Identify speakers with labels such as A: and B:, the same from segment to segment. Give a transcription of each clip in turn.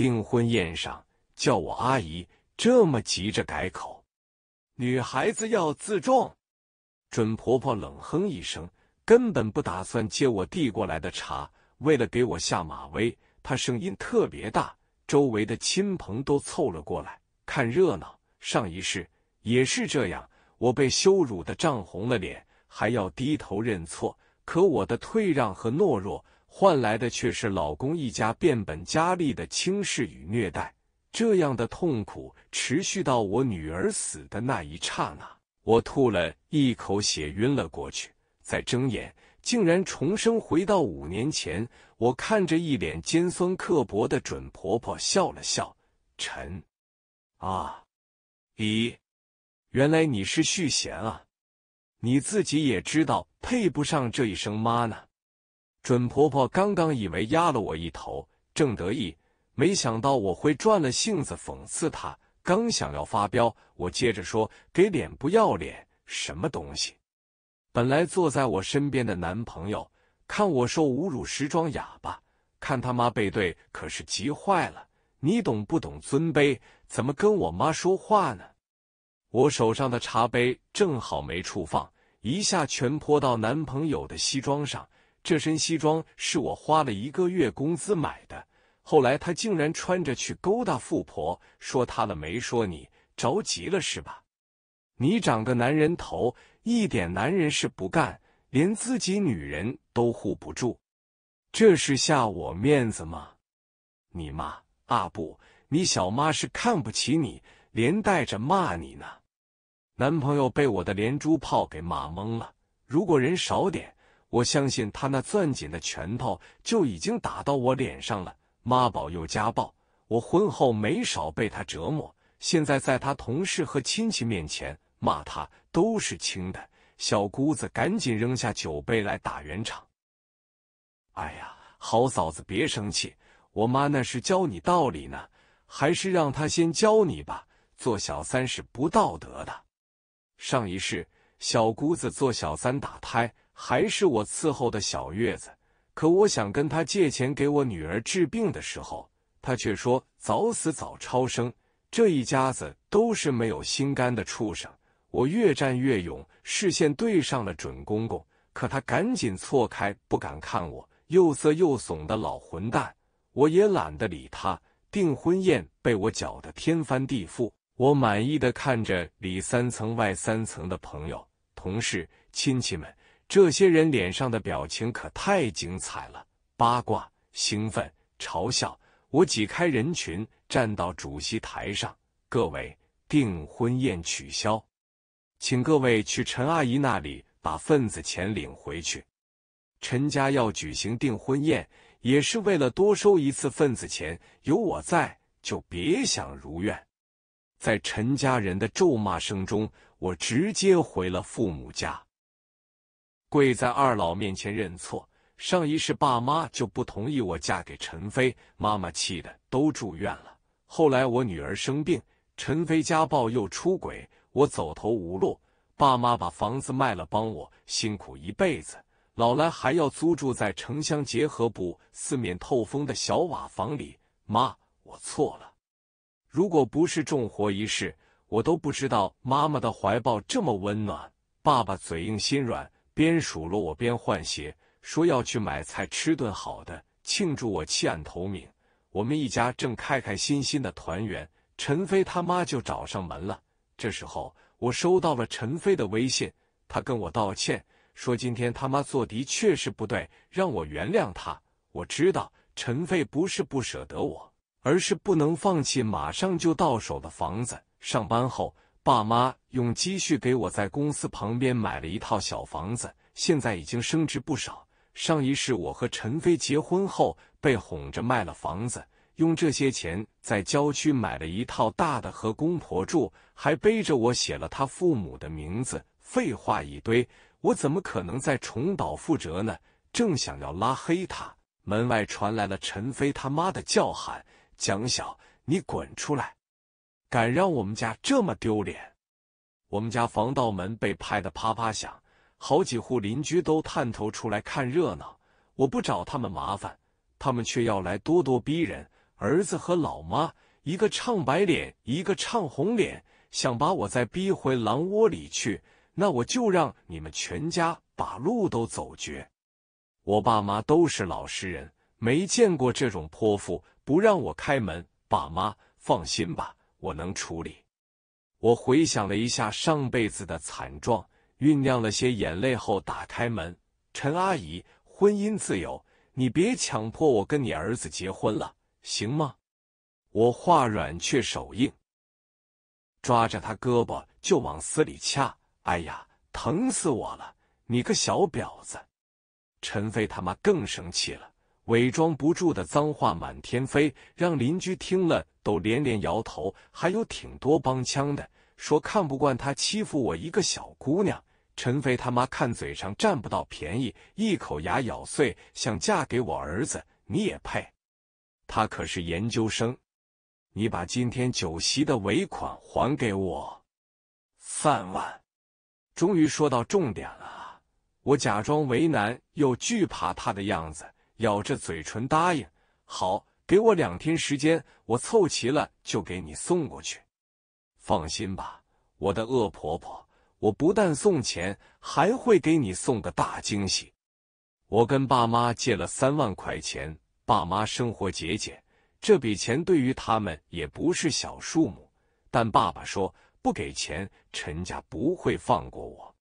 A: 订婚宴上叫我阿姨，这么急着改口，女孩子要自重。准婆婆冷哼一声，根本不打算接我递过来的茶。为了给我下马威，她声音特别大，周围的亲朋都凑了过来看热闹。上一世也是这样，我被羞辱的涨红了脸，还要低头认错。可我的退让和懦弱。换来的却是老公一家变本加厉的轻视与虐待，这样的痛苦持续到我女儿死的那一刹那，我吐了一口血，晕了过去。再睁眼，竟然重生回到五年前。我看着一脸尖酸刻薄的准婆婆，笑了笑：“陈，啊，咦，原来你是续弦啊？你自己也知道配不上这一声妈呢。”准婆婆刚刚以为压了我一头，正得意，没想到我会转了性子讽刺她。刚想要发飙，我接着说：“给脸不要脸，什么东西？”本来坐在我身边的男朋友看我受侮辱时装哑巴，看他妈背对可是急坏了。你懂不懂尊卑？怎么跟我妈说话呢？我手上的茶杯正好没处放，一下全泼到男朋友的西装上。这身西装是我花了一个月工资买的，后来他竟然穿着去勾搭富婆，说他了没说你着急了是吧？你长个男人头，一点男人事不干，连自己女人都护不住，这是下我面子吗？你妈啊不，你小妈是看不起你，连带着骂你呢。男朋友被我的连珠炮给骂懵了，如果人少点。我相信他那攥紧的拳头就已经打到我脸上了。妈宝又家暴，我婚后没少被他折磨。现在在他同事和亲戚面前骂他都是轻的。小姑子赶紧扔下酒杯来打圆场。哎呀，好嫂子别生气，我妈那是教你道理呢，还是让她先教你吧。做小三是不道德的。上一世小姑子做小三打胎。还是我伺候的小月子，可我想跟他借钱给我女儿治病的时候，他却说早死早超生。这一家子都是没有心肝的畜生。我越战越勇，视线对上了准公公，可他赶紧错开，不敢看我，又色又怂的老混蛋。我也懒得理他。订婚宴被我搅得天翻地覆，我满意的看着里三层外三层的朋友、同事、亲戚们。这些人脸上的表情可太精彩了，八卦、兴奋、嘲笑。我挤开人群，站到主席台上。各位，订婚宴取消，请各位去陈阿姨那里把份子钱领回去。陈家要举行订婚宴，也是为了多收一次份子钱。有我在，就别想如愿。在陈家人的咒骂声中，我直接回了父母家。跪在二老面前认错。上一世爸妈就不同意我嫁给陈飞，妈妈气的都住院了。后来我女儿生病，陈飞家暴又出轨，我走投无路，爸妈把房子卖了帮我，辛苦一辈子，老来还要租住在城乡结合部四面透风的小瓦房里。妈，我错了。如果不是重活一世，我都不知道妈妈的怀抱这么温暖。爸爸嘴硬心软。边数落我边换鞋，说要去买菜吃顿好的，庆祝我弃暗投明。我们一家正开开心心的团圆，陈飞他妈就找上门了。这时候我收到了陈飞的微信，他跟我道歉，说今天他妈做的确是不对，让我原谅他。我知道陈飞不是不舍得我，而是不能放弃马上就到手的房子。上班后。爸妈用积蓄给我在公司旁边买了一套小房子，现在已经升值不少。上一世我和陈飞结婚后被哄着卖了房子，用这些钱在郊区买了一套大的和公婆住，还背着我写了他父母的名字。废话一堆，我怎么可能再重蹈覆辙呢？正想要拉黑他，门外传来了陈飞他妈的叫喊：“蒋晓，你滚出来！”敢让我们家这么丢脸！我们家防盗门被拍得啪啪响，好几户邻居都探头出来看热闹。我不找他们麻烦，他们却要来咄咄逼人，儿子和老妈，一个唱白脸，一个唱红脸，想把我再逼回狼窝里去，那我就让你们全家把路都走绝。我爸妈都是老实人，没见过这种泼妇，不让我开门。爸妈放心吧，我能处理。我回想了一下上辈子的惨状，酝酿了些眼泪后，打开门。陈阿姨，婚姻自由，你别强迫我跟你儿子结婚了，行吗？我话软却手硬，抓着他胳膊就往死里掐。哎呀，疼死我了！你个小婊子！陈飞他妈更生气了，伪装不住的脏话满天飞，让邻居听了都连连摇头。还有挺多帮腔的，说看不惯他欺负我一个小姑娘。陈飞他妈看嘴上占不到便宜，一口牙咬碎，想嫁给我儿子，你也配？他可是研究生，你把今天酒席的尾款还给我，三万。终于说到重点了。我假装为难又惧怕他的样子，咬着嘴唇答应：“好，给我两天时间，我凑齐了就给你送过去。放心吧，我的恶婆婆，我不但送钱，还会给你送个大惊喜。”我跟爸妈借了三万块钱，爸妈生活节俭，这笔钱对于他们也不是小数目。但爸爸说不给钱，陈家不会放过我。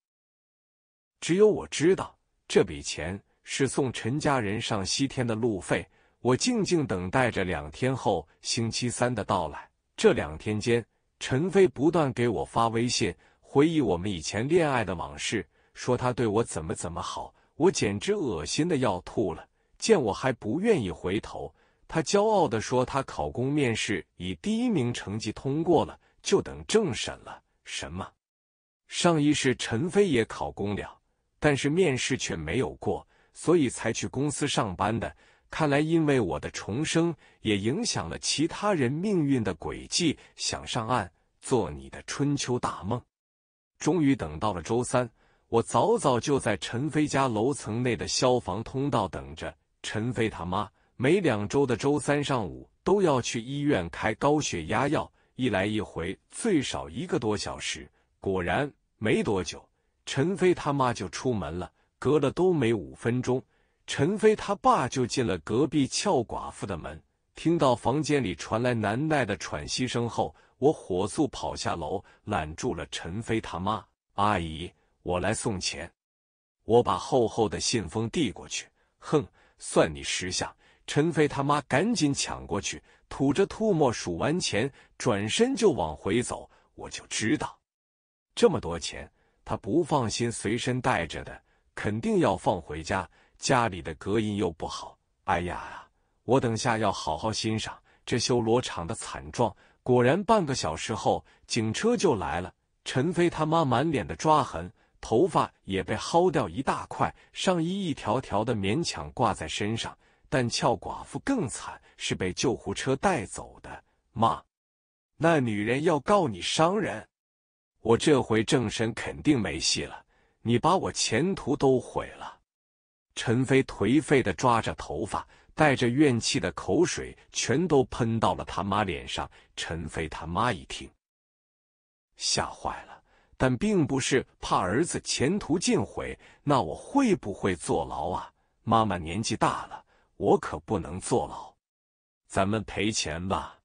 A: 只有我知道，这笔钱是送陈家人上西天的路费。我静静等待着两天后星期三的到来。这两天间，陈飞不断给我发微信，回忆我们以前恋爱的往事，说他对我怎么怎么好，我简直恶心的要吐了。见我还不愿意回头，他骄傲地说他考公面试以第一名成绩通过了，就等政审了。什么？上一世陈飞也考公了。但是面试却没有过，所以才去公司上班的。看来因为我的重生，也影响了其他人命运的轨迹，想上岸做你的春秋大梦。终于等到了周三，我早早就在陈飞家楼层内的消防通道等着。陈飞他妈每两周的周三上午都要去医院开高血压药，一来一回最少一个多小时。果然没多久。陈飞他妈就出门了，隔了都没五分钟，陈飞他爸就进了隔壁俏寡妇的门。听到房间里传来难耐的喘息声后，我火速跑下楼，拦住了陈飞他妈。阿姨，我来送钱。我把厚厚的信封递过去。哼，算你识相。陈飞他妈赶紧抢过去，吐着唾沫数完钱，转身就往回走。我就知道，这么多钱。他不放心随身带着的，肯定要放回家。家里的隔音又不好。哎呀！我等下要好好欣赏这修罗场的惨状。果然，半个小时后，警车就来了。陈飞他妈满脸的抓痕，头发也被薅掉一大块，上衣一条条的勉强挂在身上。但俏寡妇更惨，是被救护车带走的。妈，那女人要告你伤人。我这回正身肯定没戏了，你把我前途都毁了。陈飞颓废的抓着头发，带着怨气的口水全都喷到了他妈脸上。陈飞他妈一听，吓坏了，但并不是怕儿子前途尽毁。那我会不会坐牢啊？妈妈年纪大了，我可不能坐牢。咱们赔钱吧。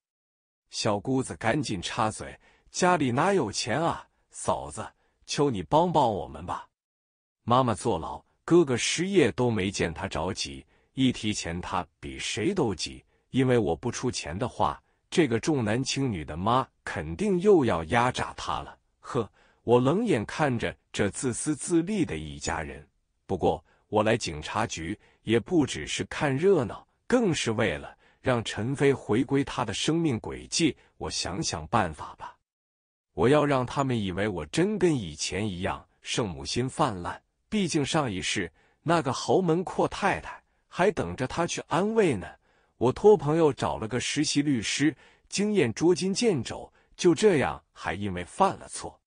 A: 小姑子赶紧插嘴。家里哪有钱啊，嫂子，求你帮帮我们吧。妈妈坐牢，哥哥失业，都没见他着急。一提钱，他比谁都急。因为我不出钱的话，这个重男轻女的妈肯定又要压榨他了。呵，我冷眼看着这自私自利的一家人。不过我来警察局也不只是看热闹，更是为了让陈飞回归他的生命轨迹。我想想办法吧。我要让他们以为我真跟以前一样圣母心泛滥。毕竟上一世那个豪门阔太太还等着他去安慰呢。我托朋友找了个实习律师，经验捉襟见肘，就这样还因为犯了错，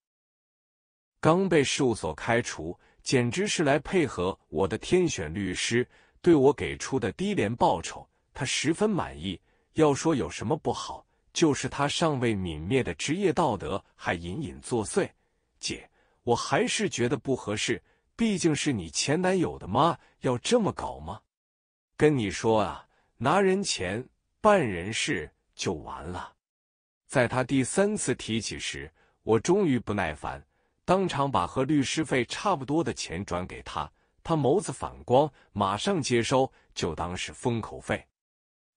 A: 刚被事务所开除，简直是来配合我的天选律师。对我给出的低廉报酬，他十分满意。要说有什么不好，就是他尚未泯灭的职业道德还隐隐作祟。姐，我还是觉得不合适，毕竟是你前男友的妈，要这么搞吗？跟你说啊，拿人钱办人事就完了。在他第三次提起时，我终于不耐烦，当场把和律师费差不多的钱转给他。他眸子反光，马上接收，就当是封口费。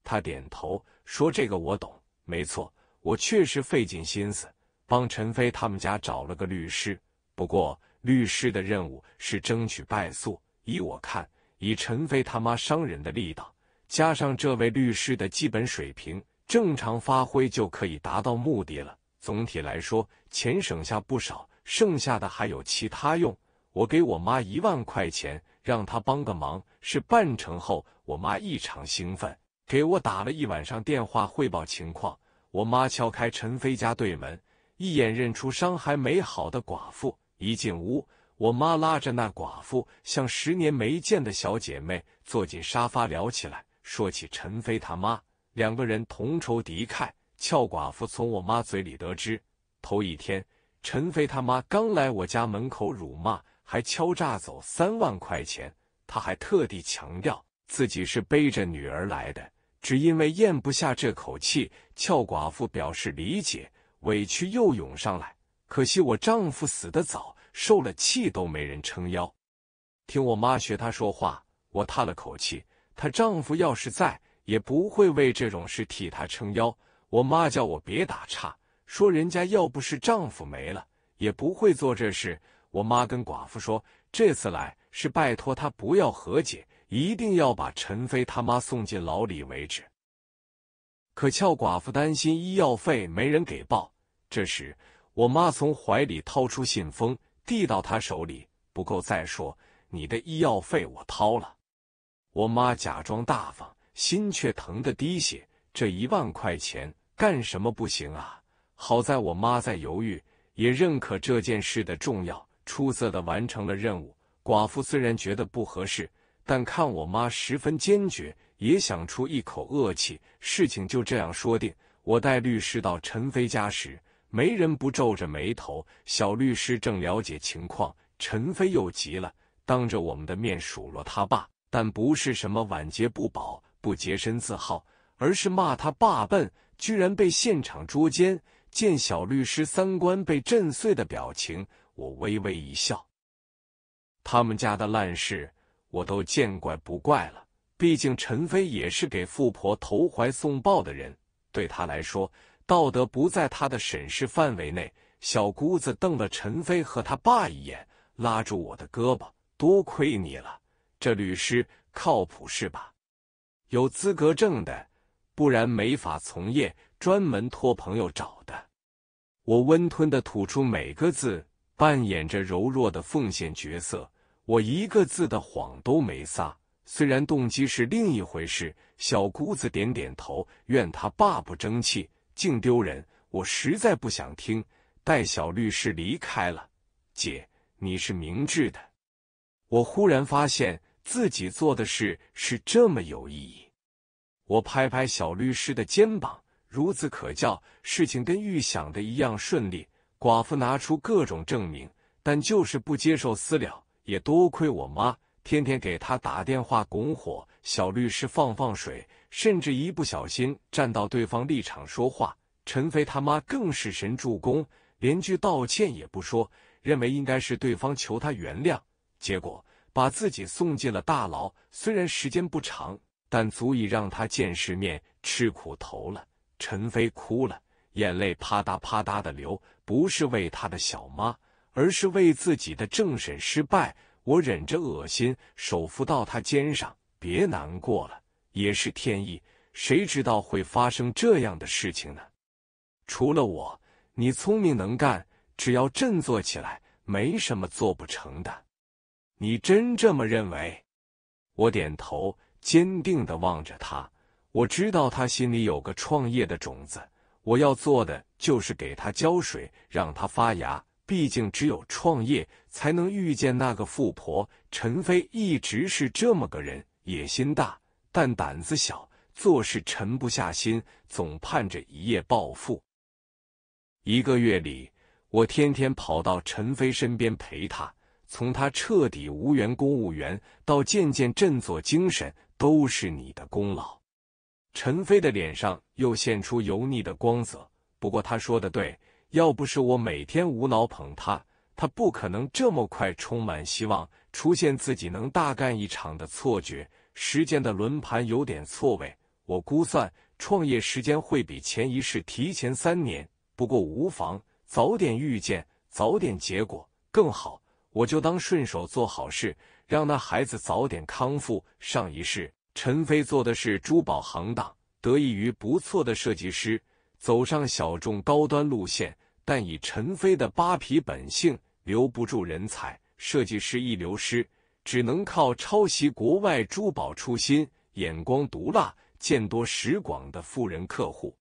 A: 他点头说：“这个我懂，没错，我确实费尽心思帮陈飞他们家找了个律师。不过，律师的任务是争取败诉。依我看，以陈飞他妈伤人的力道，加上这位律师的基本水平，正常发挥就可以达到目的了。总体来说，钱省下不少，剩下的还有其他用。”我给我妈一万块钱，让她帮个忙。事办成后，我妈异常兴奋，给我打了一晚上电话汇报情况。我妈敲开陈飞家对门，一眼认出伤还没好的寡妇。一进屋，我妈拉着那寡妇，像十年没见的小姐妹，坐进沙发聊起来，说起陈飞他妈，两个人同仇敌忾。俏寡妇从我妈嘴里得知，头一天陈飞他妈刚来我家门口辱骂。还敲诈走三万块钱，他还特地强调自己是背着女儿来的，只因为咽不下这口气。俏寡妇表示理解，委屈又涌上来。可惜我丈夫死得早，受了气都没人撑腰。听我妈学她说话，我叹了口气。她丈夫要是在，也不会为这种事替她撑腰。我妈叫我别打岔，说人家要不是丈夫没了，也不会做这事。我妈跟寡妇说，这次来是拜托她不要和解，一定要把陈飞他妈送进牢里为止。可俏寡妇担心医药费没人给报，这时我妈从怀里掏出信封，递到他手里：“不够再说，你的医药费我掏了。”我妈假装大方，心却疼得滴血。这一万块钱干什么不行啊？好在我妈在犹豫，也认可这件事的重要。出色的完成了任务。寡妇虽然觉得不合适，但看我妈十分坚决，也想出一口恶气。事情就这样说定。我带律师到陈飞家时，没人不皱着眉头。小律师正了解情况，陈飞又急了，当着我们的面数落他爸，但不是什么晚节不保、不洁身自好，而是骂他爸笨，居然被现场捉奸。见小律师三观被震碎的表情。我微微一笑，他们家的烂事我都见怪不怪了。毕竟陈飞也是给富婆投怀送抱的人，对他来说，道德不在他的审视范围内。小姑子瞪了陈飞和他爸一眼，拉住我的胳膊：“多亏你了，这律师靠谱是吧？有资格证的，不然没法从业。专门托朋友找的。”我温吞的吐出每个字。扮演着柔弱的奉献角色，我一个字的谎都没撒。虽然动机是另一回事，小姑子点点头，怨他爸不争气，净丢人。我实在不想听，带小律师离开了。姐，你是明智的。我忽然发现自己做的事是这么有意义。我拍拍小律师的肩膀，孺子可教，事情跟预想的一样顺利。寡妇拿出各种证明，但就是不接受私了。也多亏我妈天天给他打电话拱火，小律师放放水，甚至一不小心站到对方立场说话。陈飞他妈更是神助攻，连句道歉也不说，认为应该是对方求他原谅，结果把自己送进了大牢。虽然时间不长，但足以让他见世面、吃苦头了。陈飞哭了。眼泪啪嗒啪嗒的流，不是为他的小妈，而是为自己的政审失败。我忍着恶心，手扶到他肩上，别难过了，也是天意。谁知道会发生这样的事情呢？除了我，你聪明能干，只要振作起来，没什么做不成的。你真这么认为？我点头，坚定的望着他。我知道他心里有个创业的种子。我要做的就是给他浇水，让他发芽。毕竟只有创业，才能遇见那个富婆。陈飞一直是这么个人，野心大，但胆子小。做事沉不下心，总盼着一夜暴富。一个月里，我天天跑到陈飞身边陪他，从他彻底无缘公务员到渐渐振作精神，都是你的功劳。陈飞的脸上又现出油腻的光泽。不过他说的对，要不是我每天无脑捧他，他不可能这么快充满希望，出现自己能大干一场的错觉。时间的轮盘有点错位，我估算创业时间会比前一世提前三年。不过无妨，早点遇见，早点结果更好。我就当顺手做好事，让那孩子早点康复。上一世，陈飞做的是珠宝行当，得益于不错的设计师，走上小众高端路线。但以陈飞的扒皮本性，留不住人才。设计师一流失，只能靠抄袭国外珠宝出新，眼光毒辣，见多识广的富人客户。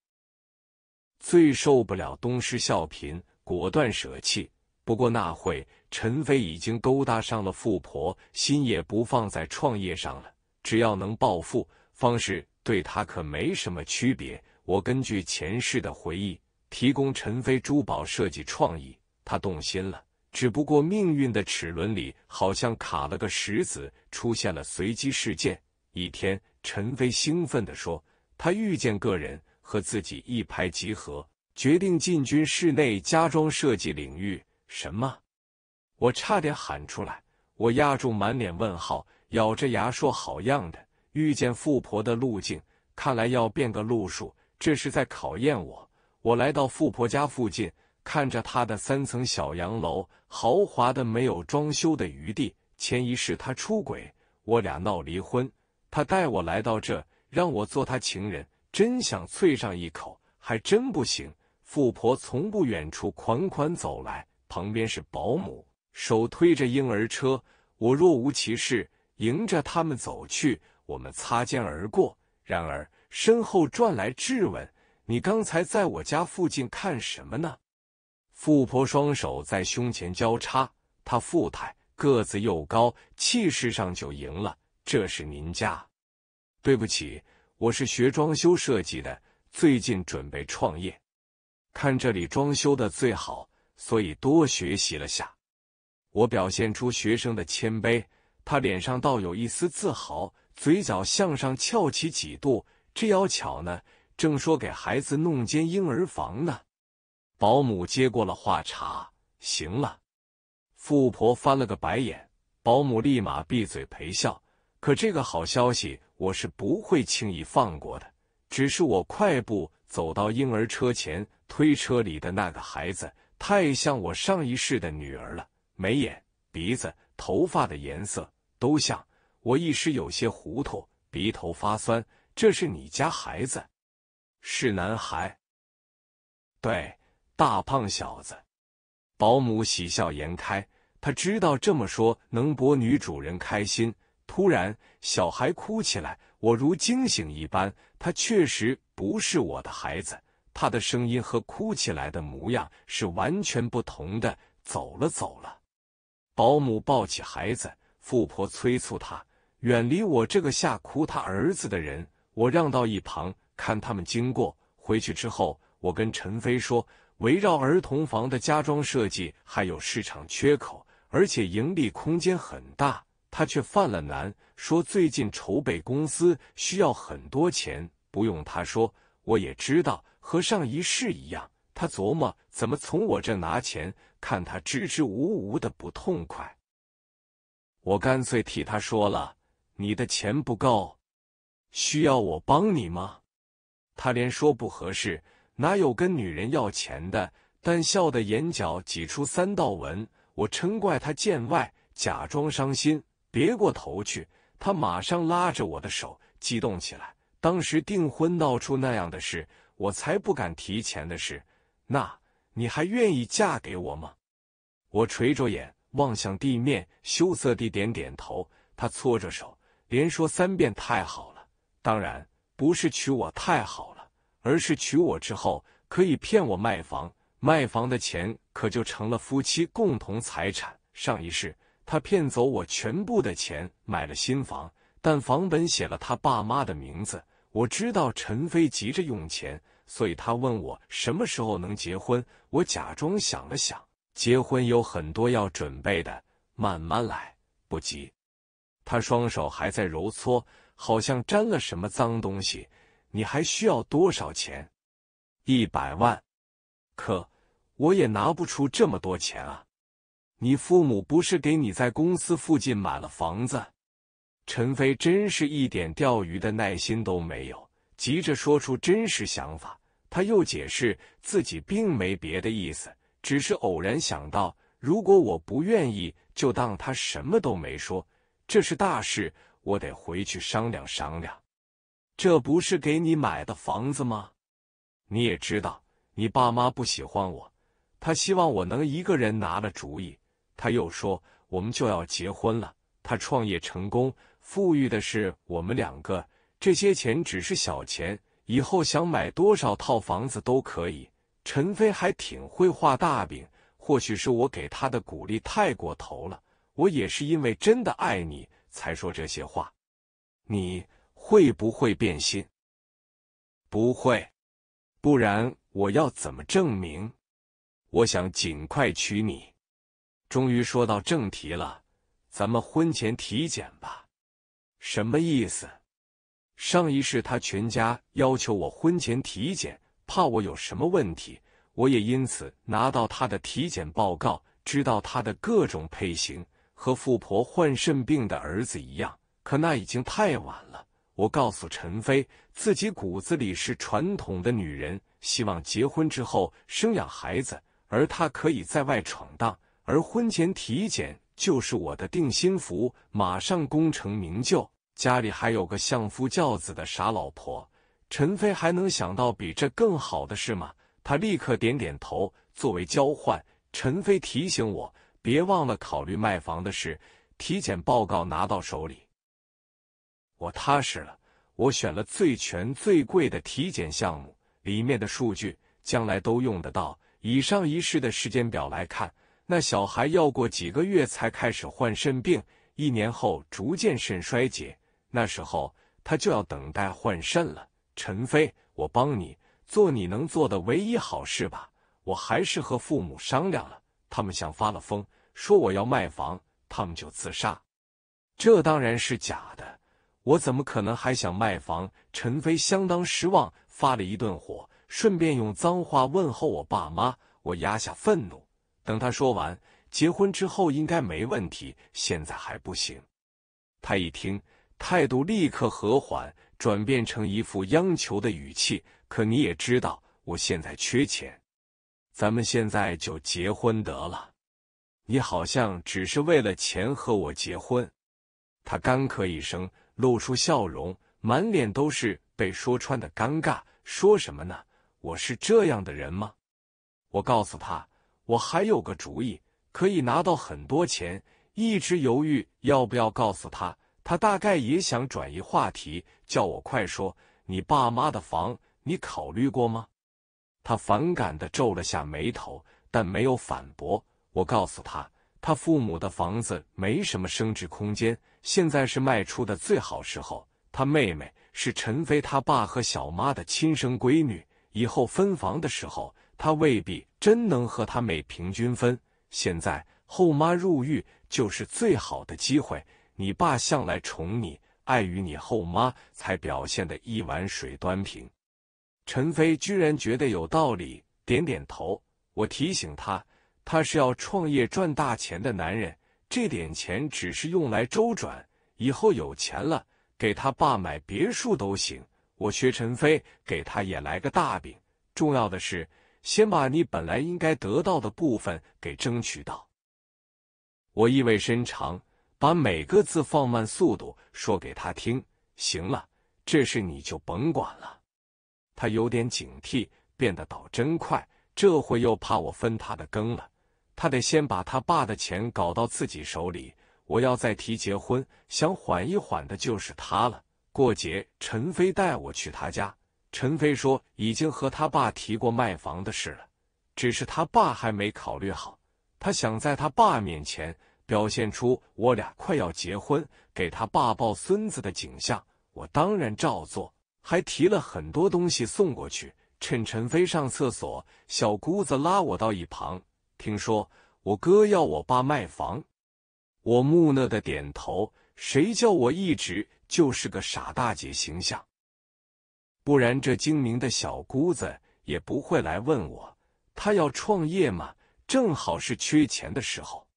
A: 最受不了东施效颦，果断舍弃。不过那会，陈飞已经勾搭上了富婆，心也不放在创业上了。只要能暴富，方式对他可没什么区别。我根据前世的回忆，提供陈飞珠宝设计创意，他动心了。只不过命运的齿轮里好像卡了个石子，出现了随机事件。一天，陈飞兴奋地说：“他遇见个人。”和自己一拍即合，决定进军室内家装设计领域。什么？我差点喊出来。我压住满脸问号，咬着牙说：“好样的！遇见富婆的路径，看来要变个路数，这是在考验我。”我来到富婆家附近，看着她的三层小洋楼，豪华的没有装修的余地。前一世她出轨，我俩闹离婚，她带我来到这，让我做她情人。真想啐上一口，还真不行。富婆从不远处款款走来，旁边是保姆，手推着婴儿车。我若无其事，迎着他们走去。我们擦肩而过，然而身后转来质问：“你刚才在我家附近看什么呢？”富婆双手在胸前交叉，她富态，个子又高，气势上就赢了。这是您家？对不起。我是学装修设计的，最近准备创业，看这里装修的最好，所以多学习了下。我表现出学生的谦卑，他脸上倒有一丝自豪，嘴角向上翘起几度。这要巧呢，正说给孩子弄间婴儿房呢。保姆接过了话茬：“行了。”富婆翻了个白眼，保姆立马闭嘴陪笑。可这个好消息。我是不会轻易放过的。只是我快步走到婴儿车前，推车里的那个孩子太像我上一世的女儿了，眉眼、鼻子、头发的颜色都像。我一时有些糊涂，鼻头发酸。这是你家孩子？是男孩。对，大胖小子。保姆喜笑颜开，他知道这么说能博女主人开心。突然，小孩哭起来，我如惊醒一般。他确实不是我的孩子，他的声音和哭起来的模样是完全不同的。走了，走了。保姆抱起孩子，富婆催促他远离我这个吓哭他儿子的人。我让到一旁看他们经过。回去之后，我跟陈飞说，围绕儿童房的家装设计还有市场缺口，而且盈利空间很大。他却犯了难，说最近筹备公司需要很多钱。不用他说，我也知道，和上一世一样。他琢磨怎么从我这拿钱，看他支支吾吾的不痛快。我干脆替他说了：“你的钱不够，需要我帮你吗？”他连说不合适，哪有跟女人要钱的？但笑的眼角挤出三道纹。我嗔怪他见外，假装伤心。别过头去！他马上拉着我的手，激动起来。当时订婚闹出那样的事，我才不敢提钱的事。那你还愿意嫁给我吗？我垂着眼望向地面，羞涩地点点头。他搓着手，连说三遍：“太好了！”当然不是娶我太好了，而是娶我之后可以骗我卖房，卖房的钱可就成了夫妻共同财产。上一世。他骗走我全部的钱，买了新房，但房本写了他爸妈的名字。我知道陈飞急着用钱，所以他问我什么时候能结婚。我假装想了想，结婚有很多要准备的，慢慢来，不急。他双手还在揉搓，好像沾了什么脏东西。你还需要多少钱？一百万。可我也拿不出这么多钱啊！你父母不是给你在公司附近买了房子？陈飞真是一点钓鱼的耐心都没有，急着说出真实想法。他又解释自己并没别的意思，只是偶然想到，如果我不愿意，就当他什么都没说。这是大事，我得回去商量商量。这不是给你买的房子吗？你也知道，你爸妈不喜欢我，他希望我能一个人拿了主意。他又说，我们就要结婚了，他创业成功。富裕的是我们两个，这些钱只是小钱，以后想买多少套房子都可以。陈飞还挺会画大饼，或许是我给他的鼓励太过头了。我也是因为真的爱你才说这些话。你会不会变心？不会，不然我要怎么证明？我想尽快娶你。终于说到正题了，咱们婚前体检吧。什么意思？上一世他全家要求我婚前体检，怕我有什么问题，我也因此拿到他的体检报告，知道他的各种配型，和富婆患肾病的儿子一样。可那已经太晚了。我告诉陈飞，自己骨子里是传统的女人，希望结婚之后生养孩子，而他可以在外闯荡，而婚前体检。就是我的定心符，马上功成名就。家里还有个相夫教子的傻老婆，陈飞还能想到比这更好的事吗？他立刻点点头。作为交换，陈飞提醒我别忘了考虑卖房的事。体检报告拿到手里，我踏实了。我选了最全最贵的体检项目，里面的数据将来都用得到。以上一世的时间表来看。那小孩要过几个月才开始患肾病，一年后逐渐肾衰竭，那时候他就要等待换肾了。陈飞，我帮你做你能做的唯一好事吧。我还是和父母商量了，他们像发了疯，说我要卖房，他们就自杀。这当然是假的，我怎么可能还想卖房？陈飞相当失望，发了一顿火，顺便用脏话问候我爸妈。我压下愤怒。等他说完，结婚之后应该没问题，现在还不行。他一听，态度立刻和缓，转变成一副央求的语气。可你也知道，我现在缺钱，咱们现在就结婚得了。你好像只是为了钱和我结婚。他干咳一声，露出笑容，满脸都是被说穿的尴尬。说什么呢？我是这样的人吗？我告诉他。我还有个主意，可以拿到很多钱。一直犹豫要不要告诉他，他大概也想转移话题，叫我快说。你爸妈的房，你考虑过吗？他反感的皱了下眉头，但没有反驳。我告诉他，他父母的房子没什么升值空间，现在是卖出的最好时候。他妹妹是陈飞他爸和小妈的亲生闺女，以后分房的时候。他未必真能和他妹平均分。现在后妈入狱就是最好的机会。你爸向来宠你，碍于你后妈，才表现的一碗水端平。陈飞居然觉得有道理，点点头。我提醒他，他是要创业赚大钱的男人，这点钱只是用来周转，以后有钱了给他爸买别墅都行。我学陈飞，给他也来个大饼。重要的是。先把你本来应该得到的部分给争取到。我意味深长，把每个字放慢速度说给他听。行了，这事你就甭管了。他有点警惕，变得倒真快。这回又怕我分他的羹了。他得先把他爸的钱搞到自己手里。我要再提结婚，想缓一缓的就是他了。过节，陈飞带我去他家。陈飞说：“已经和他爸提过卖房的事了，只是他爸还没考虑好。他想在他爸面前表现出我俩快要结婚，给他爸抱孙子的景象。我当然照做。还提了很多东西送过去。趁陈飞上厕所，小姑子拉我到一旁，听说我哥要我爸卖房，我木讷的点头。谁叫我一直就是个傻大姐形象？不然这精明的小姑子也不会来问我。她要创业嘛，正好是缺钱的时候。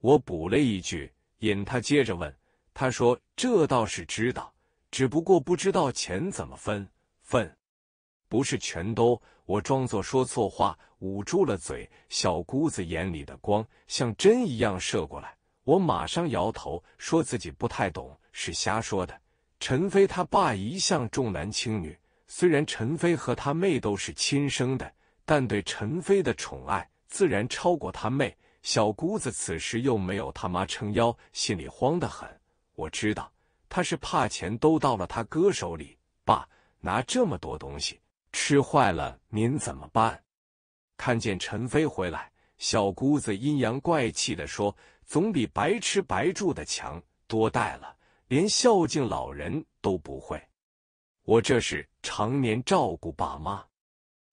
A: 我补了一句，引他接着问。他说：“这倒是知道，只不过不知道钱怎么分。分，不是全都。”我装作说错话，捂住了嘴。小姑子眼里的光像针一样射过来。我马上摇头，说自己不太懂，是瞎说的。陈飞他爸一向重男轻女，虽然陈飞和他妹都是亲生的，但对陈飞的宠爱自然超过他妹。小姑子此时又没有他妈撑腰，心里慌得很。我知道他是怕钱都到了他哥手里。爸，拿这么多东西，吃坏了您怎么办？看见陈飞回来，小姑子阴阳怪气地说。总比白吃白住的强多带了，连孝敬老人都不会。我这是常年照顾爸妈。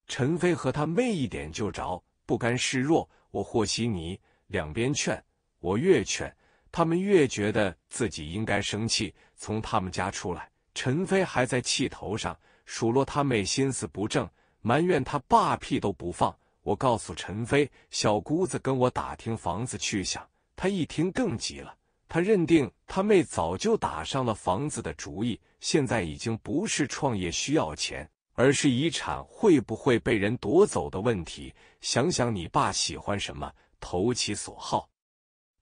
A: 陈飞和他妹一点就着，不甘示弱。我和稀泥，两边劝，我越劝，他们越觉得自己应该生气。从他们家出来，陈飞还在气头上数落他妹心思不正，埋怨他爸屁都不放。我告诉陈飞，小姑子跟我打听房子去向。他一听更急了，他认定他妹早就打上了房子的主意，现在已经不是创业需要钱，而是遗产会不会被人夺走的问题。想想你爸喜欢什么，投其所好。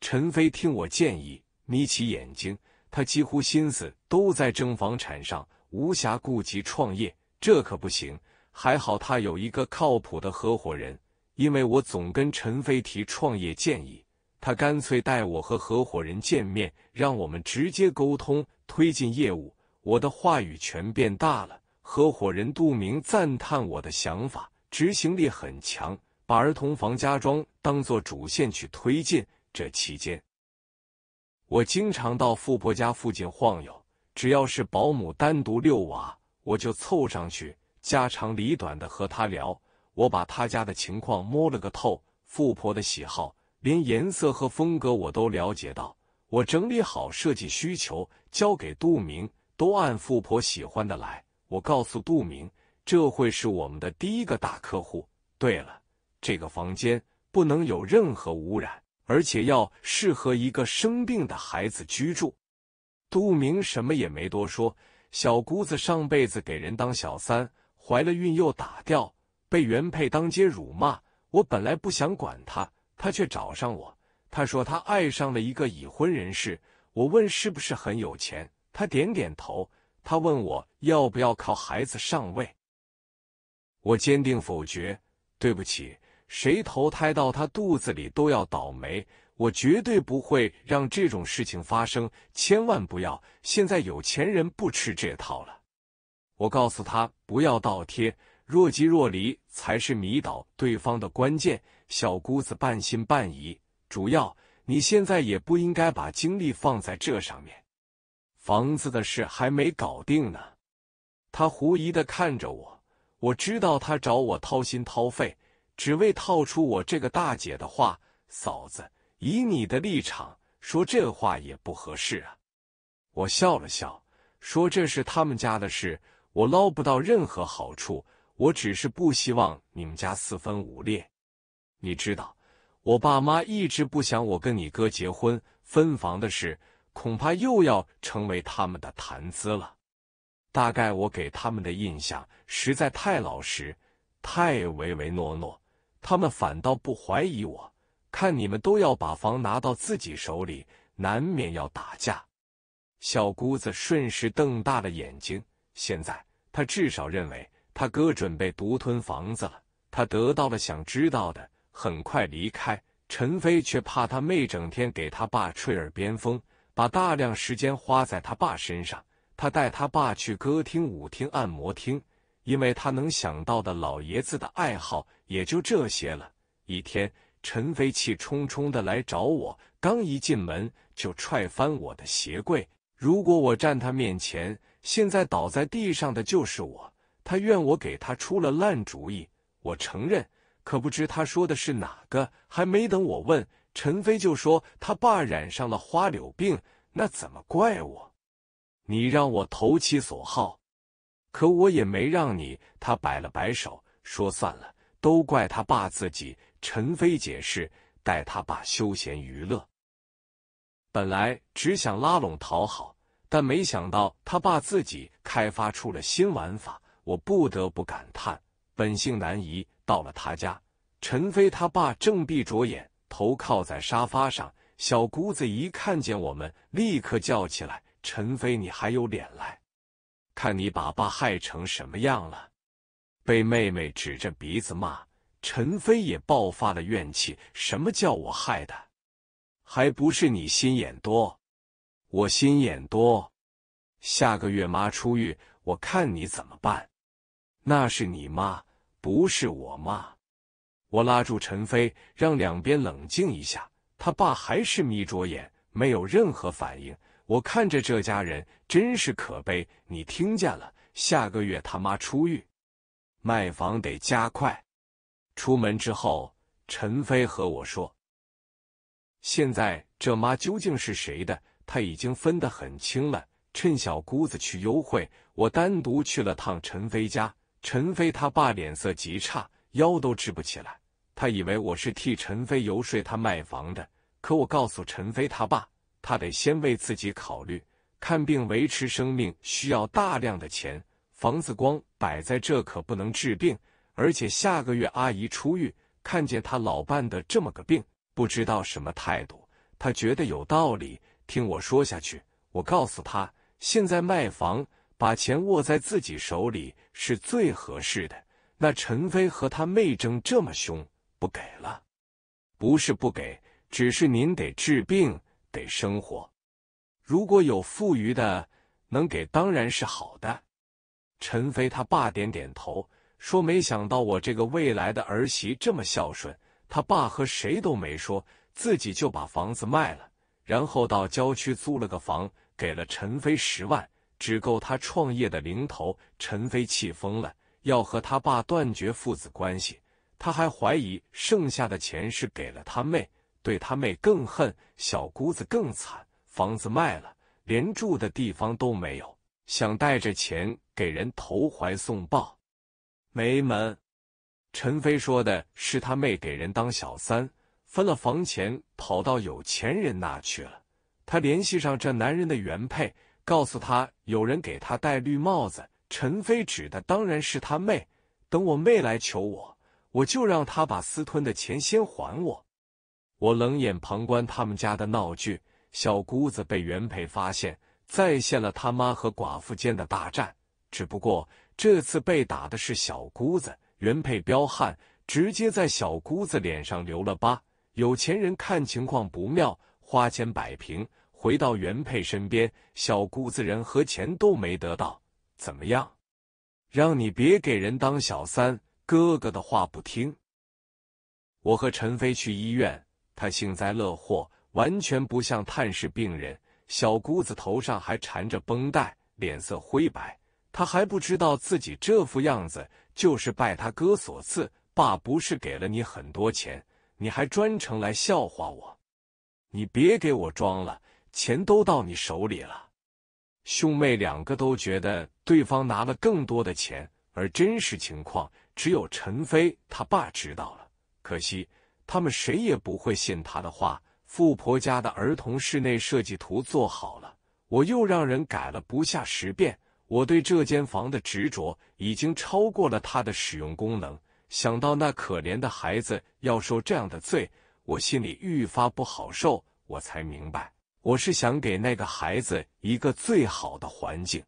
A: 陈飞听我建议，眯起眼睛，他几乎心思都在争房产上，无暇顾及创业，这可不行。还好他有一个靠谱的合伙人，因为我总跟陈飞提创业建议。他干脆带我和合伙人见面，让我们直接沟通推进业务，我的话语权变大了。合伙人杜明赞叹我的想法，执行力很强，把儿童房家装当做主线去推进。这期间，我经常到富婆家附近晃悠，只要是保姆单独遛娃，我就凑上去，家长里短的和她聊。我把她家的情况摸了个透，富婆的喜好。连颜色和风格我都了解到，我整理好设计需求，交给杜明，都按富婆喜欢的来。我告诉杜明，这会是我们的第一个大客户。对了，这个房间不能有任何污染，而且要适合一个生病的孩子居住。杜明什么也没多说。小姑子上辈子给人当小三，怀了孕又打掉，被原配当街辱骂。我本来不想管她。他却找上我，他说他爱上了一个已婚人士。我问是不是很有钱，他点点头。他问我要不要靠孩子上位，我坚定否决。对不起，谁投胎到他肚子里都要倒霉，我绝对不会让这种事情发生，千万不要。现在有钱人不吃这套了。我告诉他不要倒贴，若即若离才是迷倒对方的关键。小姑子半信半疑，主要你现在也不应该把精力放在这上面，房子的事还没搞定呢。他狐疑的看着我，我知道他找我掏心掏肺，只为套出我这个大姐的话。嫂子，以你的立场说这话也不合适啊。我笑了笑，说这是他们家的事，我捞不到任何好处，我只是不希望你们家四分五裂。你知道，我爸妈一直不想我跟你哥结婚，分房的事恐怕又要成为他们的谈资了。大概我给他们的印象实在太老实，太唯唯诺诺，他们反倒不怀疑我。看你们都要把房拿到自己手里，难免要打架。小姑子瞬时瞪大了眼睛。现在她至少认为他哥准备独吞房子了，他得到了想知道的。很快离开，陈飞却怕他妹整天给他爸吹耳边风，把大量时间花在他爸身上。他带他爸去歌厅、舞厅、按摩厅，因为他能想到的老爷子的爱好也就这些了。一天，陈飞气冲冲的来找我，刚一进门就踹翻我的鞋柜。如果我站他面前，现在倒在地上的就是我。他怨我给他出了烂主意，我承认。可不知他说的是哪个？还没等我问，陈飞就说他爸染上了花柳病，那怎么怪我？你让我投其所好，可我也没让你。他摆了摆手，说算了，都怪他爸自己。陈飞解释，带他爸休闲娱乐。本来只想拉拢讨好，但没想到他爸自己开发出了新玩法，我不得不感叹，本性难移。到了他家，陈飞他爸正闭着眼，头靠在沙发上。小姑子一看见我们，立刻叫起来：“陈飞，你还有脸来？看你把爸害成什么样了！”被妹妹指着鼻子骂，陈飞也爆发了怨气：“什么叫我害的？还不是你心眼多！我心眼多！下个月妈出狱，我看你怎么办？那是你妈。”不是我妈，我拉住陈飞，让两边冷静一下。他爸还是眯着眼，没有任何反应。我看着这家人真是可悲。你听见了？下个月他妈出狱，卖房得加快。出门之后，陈飞和我说：“现在这妈究竟是谁的？他已经分得很清了。”趁小姑子去幽会，我单独去了趟陈飞家。陈飞他爸脸色极差，腰都直不起来。他以为我是替陈飞游说他卖房的，可我告诉陈飞他爸，他得先为自己考虑。看病维持生命需要大量的钱，房子光摆在这可不能治病。而且下个月阿姨出狱，看见他老伴得这么个病，不知道什么态度。他觉得有道理，听我说下去。我告诉他，现在卖房。把钱握在自己手里是最合适的。那陈飞和他妹争这么凶，不给了，不是不给，只是您得治病，得生活。如果有富余的，能给当然是好的。陈飞他爸点点头，说：“没想到我这个未来的儿媳这么孝顺。”他爸和谁都没说，自己就把房子卖了，然后到郊区租了个房，给了陈飞十万。只够他创业的零头，陈飞气疯了，要和他爸断绝父子关系。他还怀疑剩下的钱是给了他妹，对他妹更恨。小姑子更惨，房子卖了，连住的地方都没有，想带着钱给人投怀送抱，没门。陈飞说的是他妹给人当小三，分了房钱，跑到有钱人那去了。他联系上这男人的原配。告诉他有人给他戴绿帽子，陈飞指的当然是他妹。等我妹来求我，我就让他把私吞的钱先还我。我冷眼旁观他们家的闹剧，小姑子被原配发现，再现了他妈和寡妇间的大战。只不过这次被打的是小姑子，原配彪悍，直接在小姑子脸上留了疤。有钱人看情况不妙，花钱摆平。回到原配身边，小姑子人和钱都没得到，怎么样？让你别给人当小三，哥哥的话不听。我和陈飞去医院，他幸灾乐祸，完全不像探视病人。小姑子头上还缠着绷带，脸色灰白。他还不知道自己这副样子就是拜他哥所赐。爸不是给了你很多钱，你还专程来笑话我？你别给我装了。钱都到你手里了，兄妹两个都觉得对方拿了更多的钱，而真实情况只有陈飞他爸知道了。可惜他们谁也不会信他的话。富婆家的儿童室内设计图做好了，我又让人改了不下十遍。我对这间房的执着已经超过了它的使用功能。想到那可怜的孩子要受这样的罪，我心里愈发不好受。我才明白。我是想给那个孩子一个最好的环境。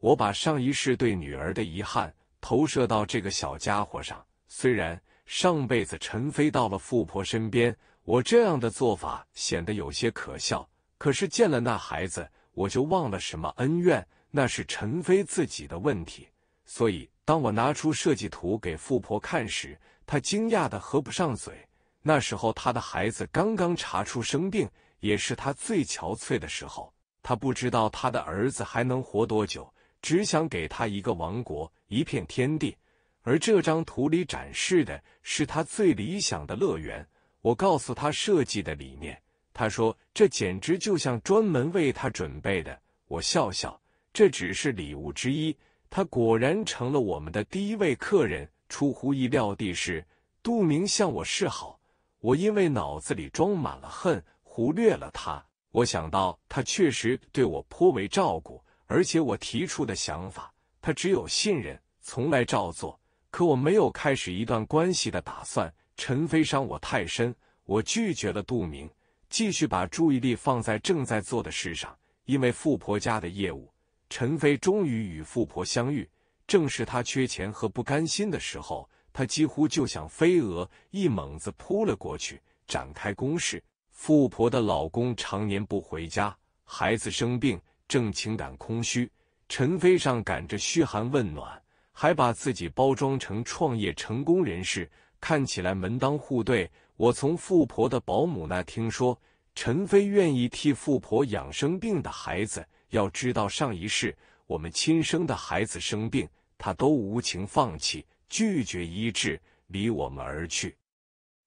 A: 我把上一世对女儿的遗憾投射到这个小家伙上。虽然上辈子陈飞到了富婆身边，我这样的做法显得有些可笑。可是见了那孩子，我就忘了什么恩怨，那是陈飞自己的问题。所以，当我拿出设计图给富婆看时，她惊讶的合不上嘴。那时候，她的孩子刚刚查出生病。也是她最憔悴的时候。她不知道她的儿子还能活多久，只想给他一个王国，一片天地。而这张图里展示的是他最理想的乐园。我告诉他设计的理念，他说这简直就像专门为他准备的。我笑笑，这只是礼物之一。他果然成了我们的第一位客人。出乎意料的是，杜明向我示好。我因为脑子里装满了恨，忽略了他。我想到他确实对我颇为照顾，而且我提出的想法，他只有信任，从来照做。可我没有开始一段关系的打算。陈飞伤我太深，我拒绝了杜明，继续把注意力放在正在做的事上。因为富婆家的业务，陈飞终于与富婆相遇。正是他缺钱和不甘心的时候，他几乎就像飞蛾一猛子扑了过去，展开攻势。富婆的老公常年不回家，孩子生病，正情感空虚。陈飞上赶着嘘寒问暖，还把自己包装成创业成功人士，看起来门当户对。我从富婆的保姆那听说，陈飞愿意替富婆养生病的孩子。要知道，上一世我们亲生的孩子生病。他都无情放弃，拒绝医治，离我们而去。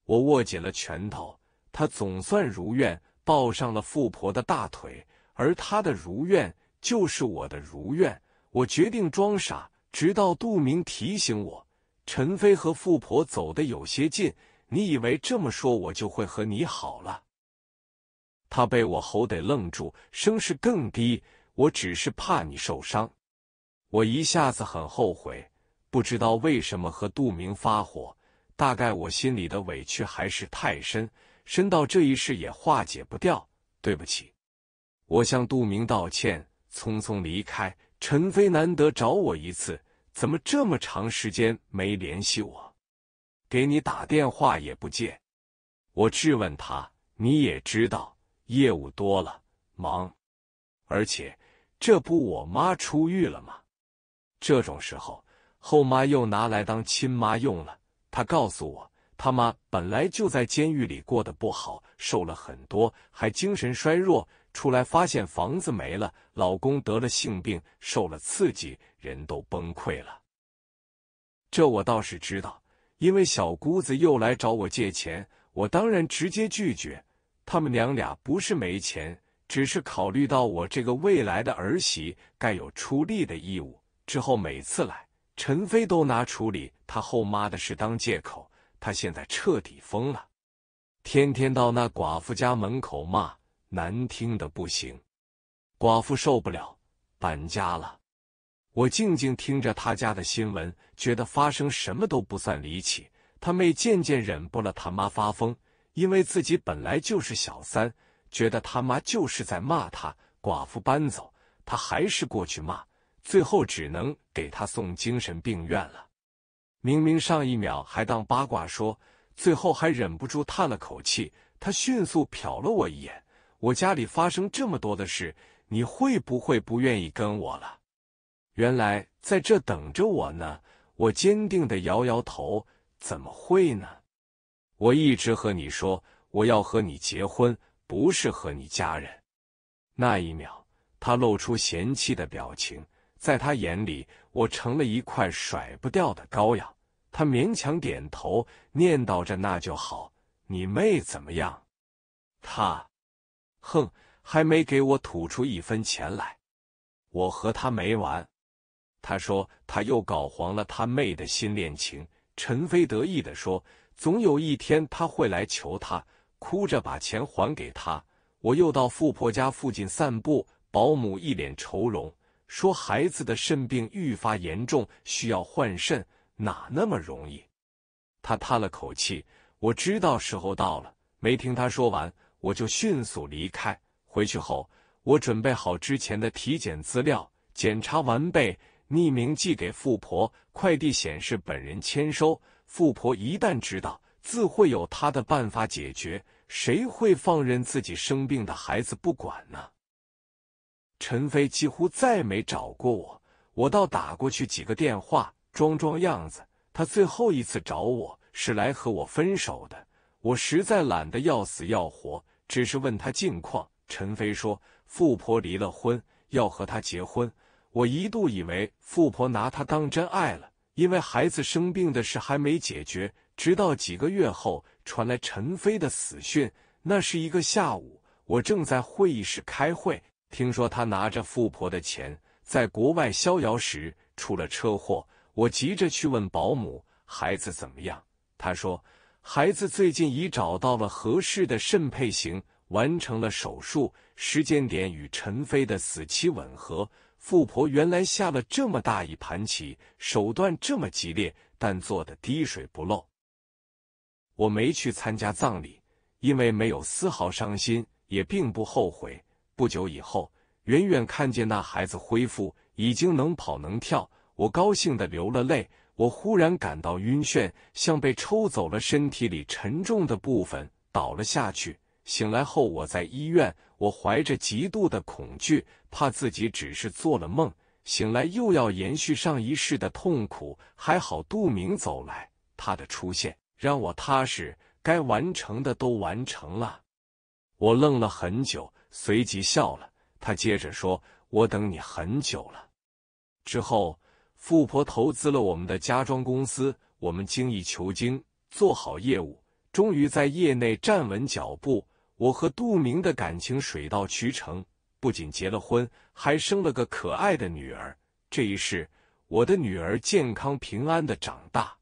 A: 我握紧了拳头。他总算如愿抱上了富婆的大腿，而他的如愿就是我的如愿。我决定装傻，直到杜明提醒我：“陈飞和富婆走得有些近，你以为这么说我就会和你好了？”他被我吼得愣住，声势更低：“我只是怕你受伤。”我一下子很后悔，不知道为什么和杜明发火。大概我心里的委屈还是太深，深到这一世也化解不掉。对不起，我向杜明道歉，匆匆离开。陈飞难得找我一次，怎么这么长时间没联系我？给你打电话也不接。我质问他：“你也知道，业务多了，忙，而且这不我妈出狱了吗？”这种时候，后妈又拿来当亲妈用了。她告诉我，他妈本来就在监狱里过得不好，瘦了很多，还精神衰弱。出来发现房子没了，老公得了性病，受了刺激，人都崩溃了。这我倒是知道，因为小姑子又来找我借钱，我当然直接拒绝。他们娘俩不是没钱，只是考虑到我这个未来的儿媳该有出力的义务。之后每次来，陈飞都拿处理他后妈的事当借口。他现在彻底疯了，天天到那寡妇家门口骂，难听的不行。寡妇受不了，搬家了。我静静听着他家的新闻，觉得发生什么都不算离奇。他妹渐渐忍不了他妈发疯，因为自己本来就是小三，觉得他妈就是在骂他。寡妇搬走，他还是过去骂。最后只能给他送精神病院了。明明上一秒还当八卦说，最后还忍不住叹了口气。他迅速瞟了我一眼：“我家里发生这么多的事，你会不会不愿意跟我了？”原来在这等着我呢。我坚定的摇摇头：“怎么会呢？我一直和你说，我要和你结婚，不是和你家人。”那一秒，他露出嫌弃的表情。在他眼里，我成了一块甩不掉的膏药。他勉强点头，念叨着：“那就好。”你妹怎么样？他，哼，还没给我吐出一分钱来。我和他没完。他说他又搞黄了他妹的新恋情。陈飞得意地说：“总有一天他会来求他，哭着把钱还给他。”我又到富婆家附近散步，保姆一脸愁容。说孩子的肾病愈发严重，需要换肾，哪那么容易？他叹了口气。我知道时候到了，没听他说完，我就迅速离开。回去后，我准备好之前的体检资料，检查完备，匿名寄给富婆。快递显示本人签收。富婆一旦知道，自会有她的办法解决。谁会放任自己生病的孩子不管呢？陈飞几乎再没找过我，我倒打过去几个电话，装装样子。他最后一次找我是来和我分手的，我实在懒得要死要活，只是问他近况。陈飞说：“富婆离了婚，要和他结婚。”我一度以为富婆拿他当真爱了，因为孩子生病的事还没解决。直到几个月后传来陈飞的死讯，那是一个下午，我正在会议室开会，听说他拿着富婆的钱在国外逍遥时出了车祸。我急着去问保姆：“孩子怎么样？”他说：“孩子最近已找到了合适的肾配型，完成了手术，时间点与陈飞的死期吻合。富婆原来下了这么大一盘棋，手段这么激烈，但做的滴水不漏。”我没去参加葬礼，因为没有丝毫伤心，也并不后悔。不久以后，远远看见那孩子恢复，已经能跑能跳，我高兴的流了泪。我忽然感到晕眩，像被抽走了身体里沉重的部分，倒了下去。醒来后，我在医院，我怀着极度的恐惧，怕自己只是做了梦，醒来又要延续上一世的痛苦。还好杜明走来，他的出现。让我踏实，该完成的都完成了。我愣了很久，随即笑了。他接着说：“我等你很久了。”之后，富婆投资了我们的家装公司，我们精益求精，做好业务，终于在业内站稳脚步。我和杜明的感情水到渠成，不仅结了婚，还生了个可爱的女儿。这一世，我的女儿健康平安的长大。